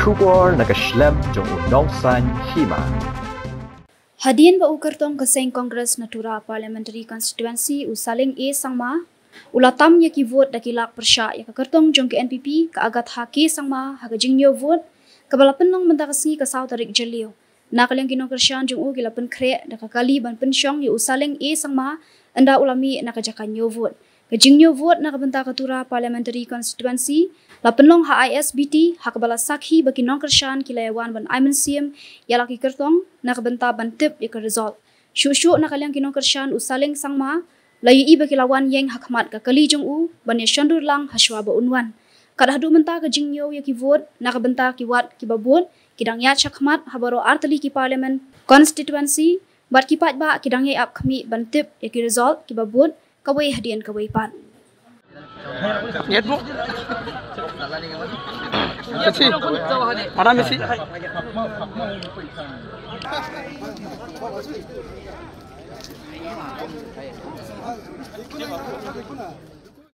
Kubor nakaslem jong unong san hima. Hadian ba ukartong kaseng Congress Natura Parliamentary Constituency usaling A sangma. Ulatam ya ki vote dakilak persya ya kakartong jong ke NPP ka agat haki sangma haga jingyo vote kabalapan long mentakasi ka saw tarik jelio nakalang kinong kersyan jong u gilapan kre dakakali ban pensyong ya usaling A sangma anda ulami nakajakan yo vote Kajingyo vote na kabanta katura parliamentary constituency lapenlong HISBT hakabala sakhi bagi nong kersyan kilayawan ban Ayman Siem yalaki kertong na kabanta ban tip ya result. Shushu na kalyang kinong kersyan usaling sangma layu iba kilawan yang hakmat ka kali jong u ban ya shandur lang haswa ba unwan. Kadahdu menta ka jingyo ya ki vote na kabanta ki wat ki babot kidang ya chakmat habaro artali ki parliament constituency bat ki pat ba kidang ya ap kami ban tip ya ki result ki kawai hadian kawai pan. Lihat bu. Messi. Mana Messi?